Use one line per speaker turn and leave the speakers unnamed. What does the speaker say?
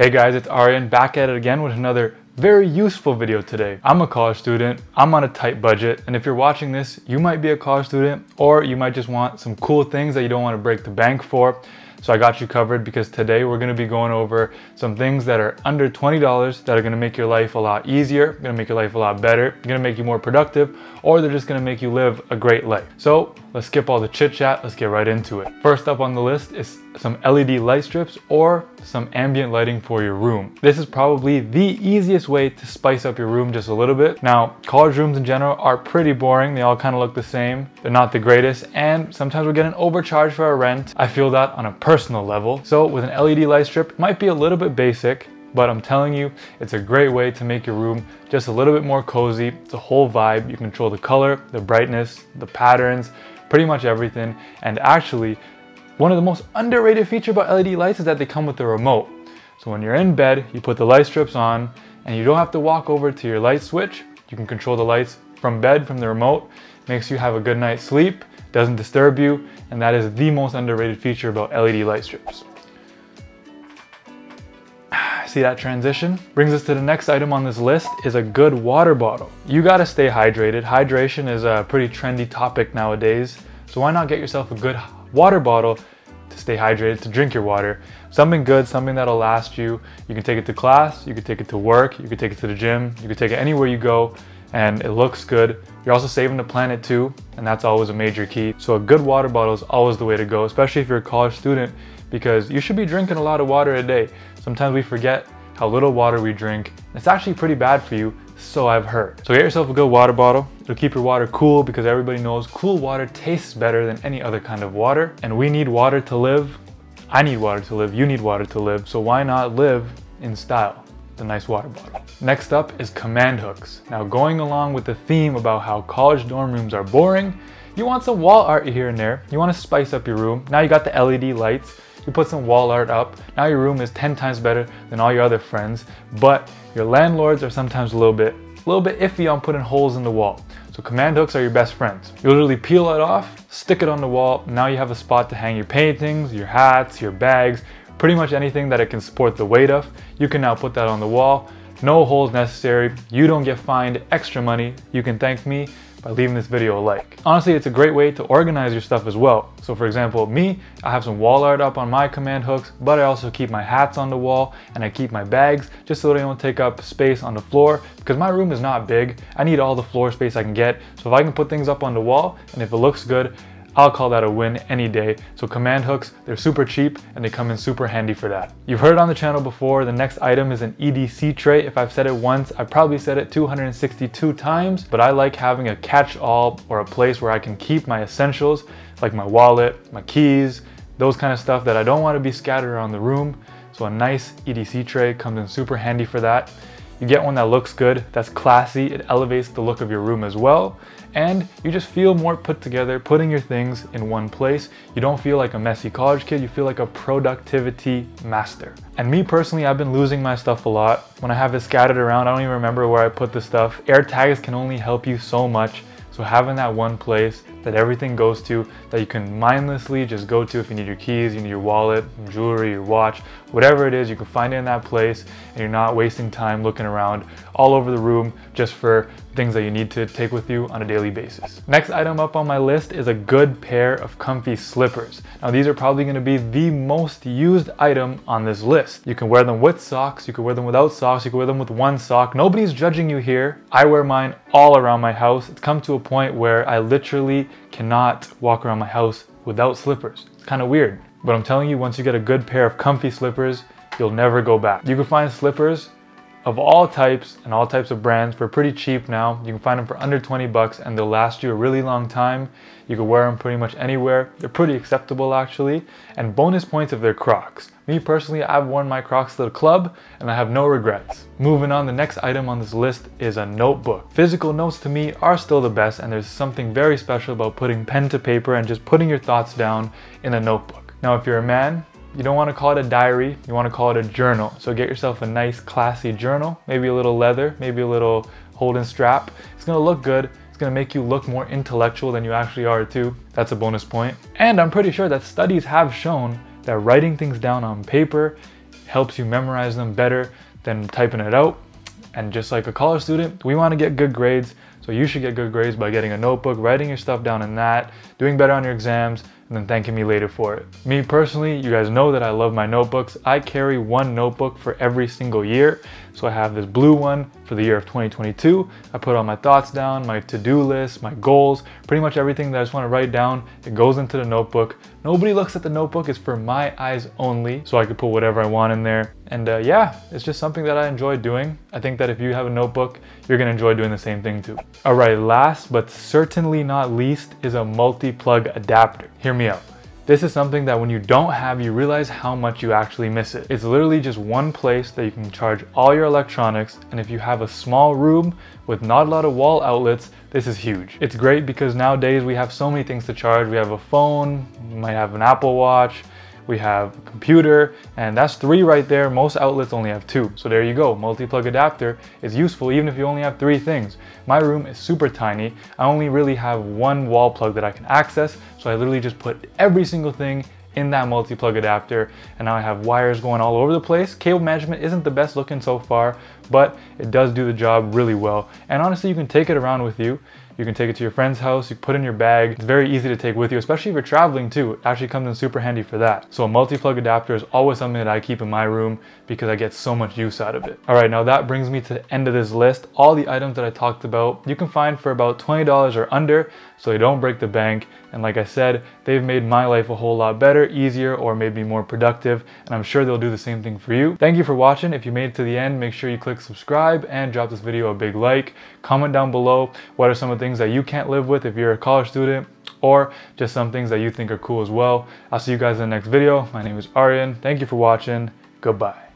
Hey guys, it's Aryan back at it again with another very useful video today. I'm a college student, I'm on a tight budget, and if you're watching this, you might be a college student or you might just want some cool things that you don't want to break the bank for. So I got you covered because today we're gonna be going over some things that are under $20 that are gonna make your life a lot easier, gonna make your life a lot better, gonna make you more productive, or they're just gonna make you live a great life. So let's skip all the chit chat, let's get right into it. First up on the list is some LED light strips or some ambient lighting for your room. This is probably the easiest way to spice up your room just a little bit. Now, college rooms in general are pretty boring. They all kind of look the same. They're not the greatest and sometimes we're getting overcharged for our rent. I feel that on a personal level. So with an LED light strip, it might be a little bit basic, but I'm telling you, it's a great way to make your room just a little bit more cozy. It's a whole vibe. You control the color, the brightness, the patterns, pretty much everything. And actually, one of the most underrated feature about LED lights is that they come with a remote. So when you're in bed, you put the light strips on and you don't have to walk over to your light switch. You can control the lights from bed, from the remote. Makes you have a good night's sleep, doesn't disturb you, and that is the most underrated feature about LED light strips. See that transition? Brings us to the next item on this list is a good water bottle. You gotta stay hydrated. Hydration is a pretty trendy topic nowadays. So why not get yourself a good water bottle to stay hydrated, to drink your water. Something good, something that'll last you. You can take it to class, you can take it to work, you can take it to the gym, you can take it anywhere you go and it looks good. You're also saving the planet too, and that's always a major key. So a good water bottle is always the way to go, especially if you're a college student, because you should be drinking a lot of water a day. Sometimes we forget how little water we drink. It's actually pretty bad for you, so I've heard. So get yourself a good water bottle. It'll keep your water cool because everybody knows cool water tastes better than any other kind of water. And we need water to live. I need water to live. You need water to live. So why not live in style? The nice water bottle. Next up is command hooks. Now going along with the theme about how college dorm rooms are boring, you want some wall art here and there. You want to spice up your room. Now you got the LED lights. You put some wall art up. Now your room is 10 times better than all your other friends, but your landlords are sometimes a little bit, a little bit iffy on putting holes in the wall. So command hooks are your best friends. You literally peel it off, stick it on the wall. Now you have a spot to hang your paintings, your hats, your bags, pretty much anything that it can support the weight of. You can now put that on the wall. No holes necessary. You don't get fined extra money. You can thank me by leaving this video a like. Honestly, it's a great way to organize your stuff as well. So for example, me, I have some wall art up on my command hooks, but I also keep my hats on the wall and I keep my bags just so they don't take up space on the floor because my room is not big. I need all the floor space I can get. So if I can put things up on the wall and if it looks good, I'll call that a win any day. So command hooks, they're super cheap and they come in super handy for that. You've heard it on the channel before, the next item is an EDC tray. If I've said it once, I probably said it 262 times, but I like having a catch-all or a place where I can keep my essentials, like my wallet, my keys, those kind of stuff that I don't want to be scattered around the room. So a nice EDC tray comes in super handy for that. You get one that looks good, that's classy, it elevates the look of your room as well, and you just feel more put together, putting your things in one place. You don't feel like a messy college kid, you feel like a productivity master. And me personally, I've been losing my stuff a lot. When I have it scattered around, I don't even remember where I put the stuff. AirTags can only help you so much. So having that one place that everything goes to, that you can mindlessly just go to if you need your keys, you need your wallet, jewelry, your watch, whatever it is, you can find it in that place and you're not wasting time looking around all over the room just for things that you need to take with you on a daily basis. Next item up on my list is a good pair of comfy slippers. Now these are probably gonna be the most used item on this list. You can wear them with socks, you can wear them without socks, you can wear them with one sock. Nobody's judging you here. I wear mine all around my house. It's come to a point where I literally cannot walk around my house without slippers. It's kind of weird. But I'm telling you, once you get a good pair of comfy slippers, you'll never go back. You can find slippers of all types and all types of brands for pretty cheap now. You can find them for under 20 bucks and they'll last you a really long time. You can wear them pretty much anywhere. They're pretty acceptable actually. And bonus points if they're Crocs. Me personally, I've worn my Crocs to the club and I have no regrets. Moving on, the next item on this list is a notebook. Physical notes to me are still the best and there's something very special about putting pen to paper and just putting your thoughts down in a notebook. Now, if you're a man, you don't want to call it a diary, you want to call it a journal. So get yourself a nice classy journal, maybe a little leather, maybe a little Holden strap. It's going to look good. It's going to make you look more intellectual than you actually are too. That's a bonus point. And I'm pretty sure that studies have shown that writing things down on paper helps you memorize them better than typing it out. And just like a college student, we want to get good grades. So you should get good grades by getting a notebook, writing your stuff down in that, doing better on your exams, and then thanking me later for it. Me personally, you guys know that I love my notebooks. I carry one notebook for every single year. So I have this blue one for the year of 2022. I put all my thoughts down, my to-do list, my goals, pretty much everything that I just want to write down. It goes into the notebook. Nobody looks at the notebook. It's for my eyes only. So I can put whatever I want in there. And uh, yeah, it's just something that I enjoy doing. I think that if you have a notebook, you're gonna enjoy doing the same thing too. All right, last but certainly not least is a multi-plug adapter. Hear me out. This is something that when you don't have, you realize how much you actually miss it. It's literally just one place that you can charge all your electronics. And if you have a small room with not a lot of wall outlets, this is huge. It's great because nowadays we have so many things to charge. We have a phone, might have an Apple Watch, we have a computer, and that's three right there. Most outlets only have two. So there you go, multi-plug adapter is useful even if you only have three things. My room is super tiny. I only really have one wall plug that I can access, so I literally just put every single thing in that multi-plug adapter and now I have wires going all over the place. Cable management isn't the best looking so far, but it does do the job really well. And honestly, you can take it around with you. You can take it to your friend's house, you put in your bag. It's very easy to take with you, especially if you're traveling too. It actually comes in super handy for that. So a multi-plug adapter is always something that I keep in my room because I get so much use out of it. All right, now that brings me to the end of this list. All the items that I talked about, you can find for about $20 or under, so they don't break the bank. And like I said, they've made my life a whole lot better, easier, or maybe more productive. And I'm sure they'll do the same thing for you. Thank you for watching. If you made it to the end, make sure you click subscribe and drop this video a big like. Comment down below what are some of the things that you can't live with if you're a college student or just some things that you think are cool as well. I'll see you guys in the next video. My name is Aryan. Thank you for watching. Goodbye.